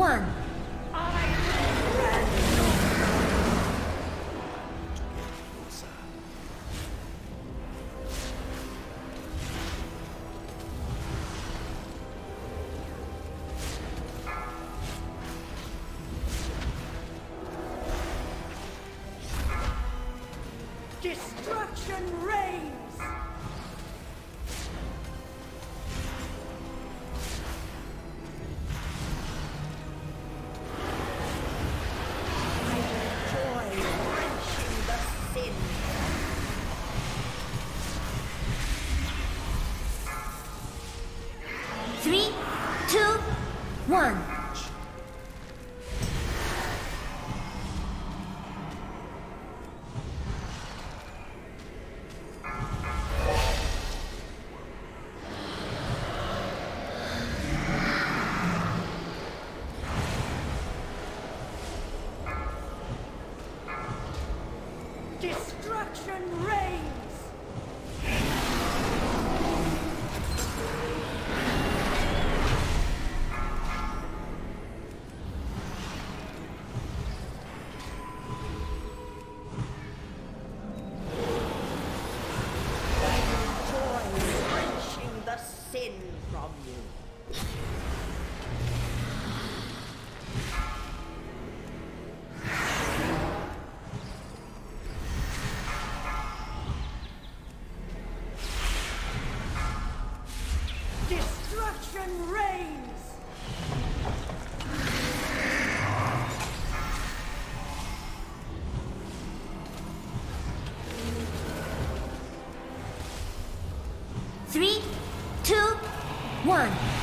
one. Destruction reigns! Three, two, one. Destruction reigns! Three, two, one.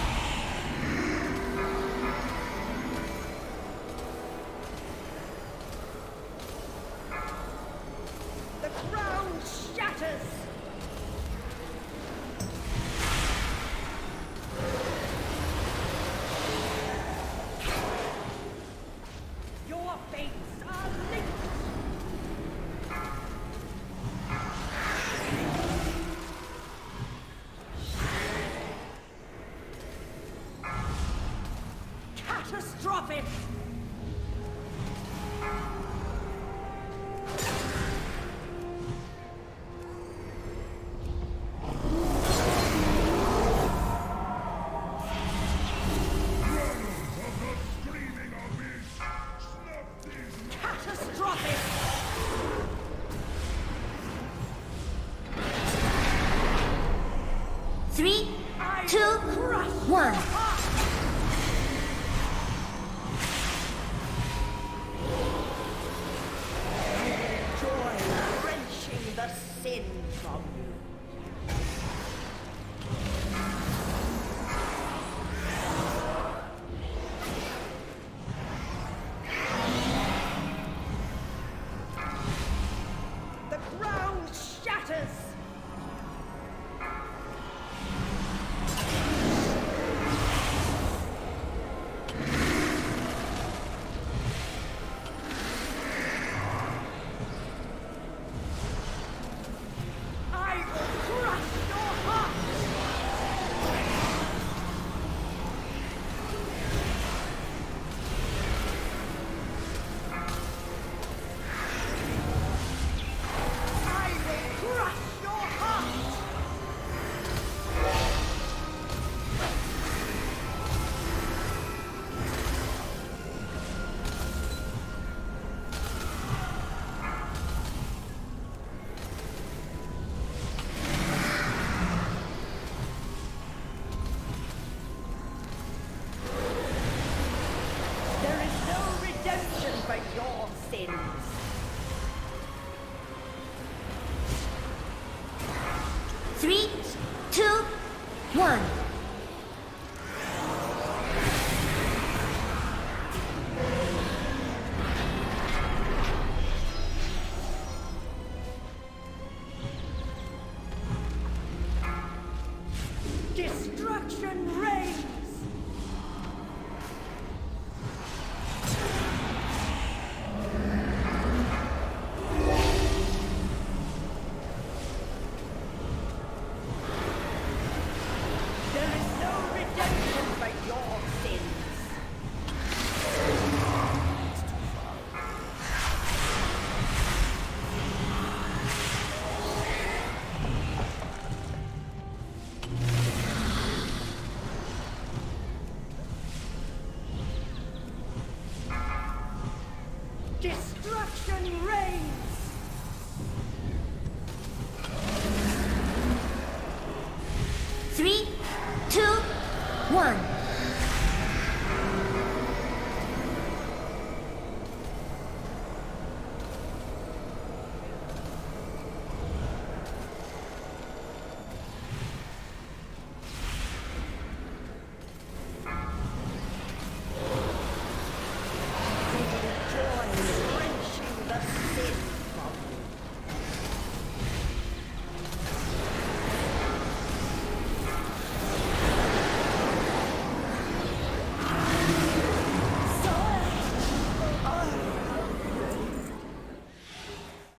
Stop! three, two, one. turning.